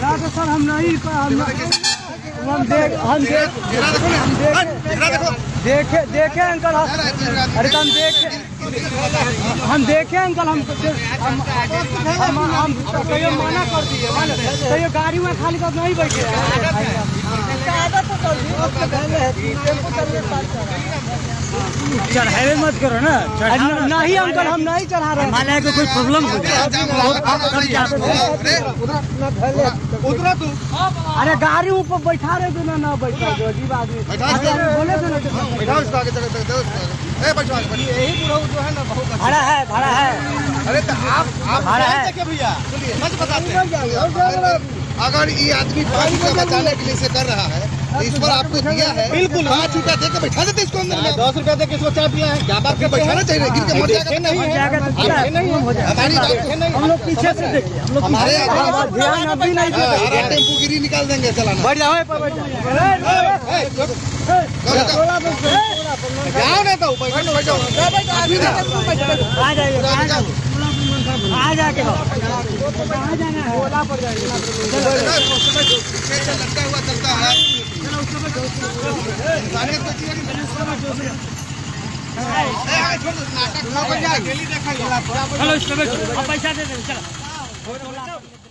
ना तो सर हम नहीं हम हम देख हम देख हम देखे देखे अंकल अरे हम देखे हम देखे अंकल हम हम हम कहियो माना कर दिए कहियो गाड़ी में खाली कब नहीं बैठे आदत तो कर दी टेंपो चलने चढ़ावे मत करो ना अरे नहीं अंकल हम नहीं चढ़ा रहे हैं। माना है कि कोई प्रॉब्लम हो जाए उतरा तू अरे गाड़ी ऊपर बैठा रहे थे ना ना बैठा दो अजीब आदमी बैठा दो। बोले ना बैठाओ इसको आगे जगह दे ए बैठो आगे बैठो यही बुढ़ऊ जो है ना बहुत भाड़ा है भाड़ा है अरे तो आप आप भाड़ा है। भैया सुनिए मत बताते अगर ये आदमी पाँच रुपया बचाने के लिए से कर रहा है तो इस पर आपको दिया है बिल्कुल पाँच रुपया दे के बैठा देते इसको अंदर में दस रुपया दे के इसको चाय पिया है क्या बात के बैठाना चाहिए गिर के मर जाएगा नहीं हो जाएगा तो नहीं हो जाएगा हमारी है हम लोग पीछे से देखिए हम लोग हमारे टेंपू गिरी निकाल देंगे चलाना बैठ जाओ जाओ जाओ ना तो बैठो बैठो आ जाइए आ जाके हो बोला पड़ जाएगा पीछे से लटका हुआ चलता है इंसानियत को चाहिए कि- ए, आगे छोड़ दो, नाटक ना बन जाए। अकेली देखा ये। चलो पैसा दे दे चलो।